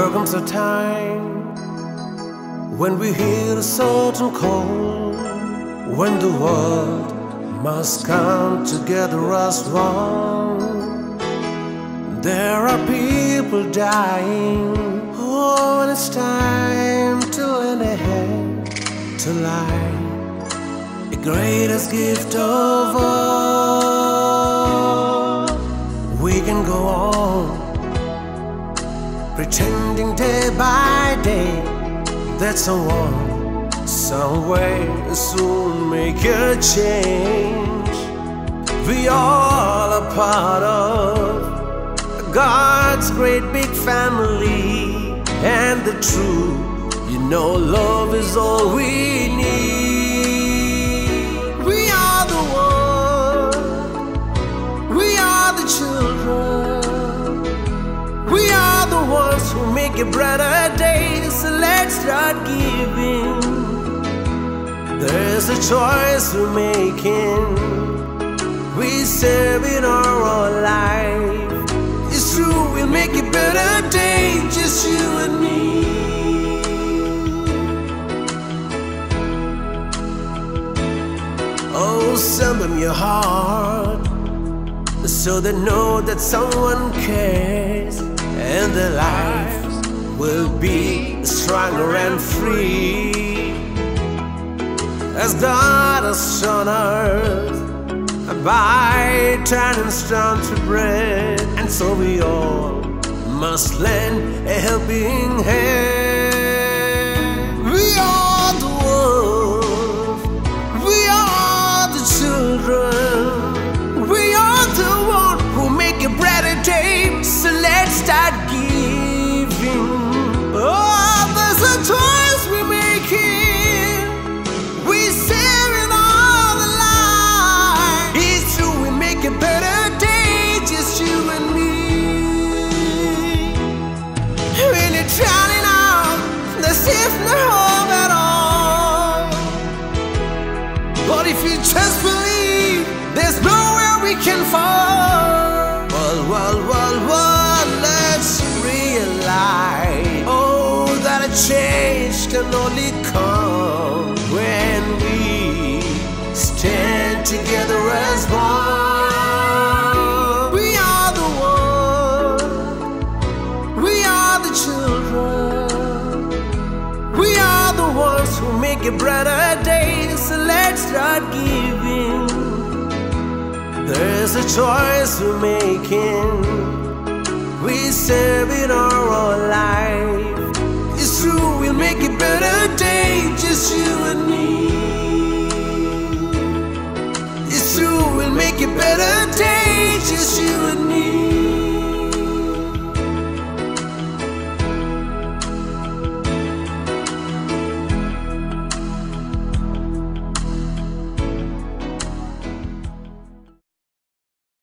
There comes a time when we hear a certain call, when the world must come together as one. There are people dying. Oh, and it's time to lend a hand to life, the greatest gift of all. Day by day That's that someone, somewhere soon make a change. We all are part of God's great big family, and the truth, you know, love is all we need. Make a brighter day. So let's start giving. There's a choice we're making. We serve in our own life. It's true, we'll make a better day, just you and me. Oh, send them your heart so they know that someone cares and their lives will be stronger and free. As God has shown us by turning stone to bread, and so we all must lend a helping hand. We are the world, we are the children, if you just believe, there's nowhere we can fall. Well, well, well, well, let's realize, oh, that a change can only come when we stand together as one. We are the one, we are the children, we are the ones who make a brighter day. Start giving. There's a choice we're making. We serve in our life. It's true, we'll make a better day,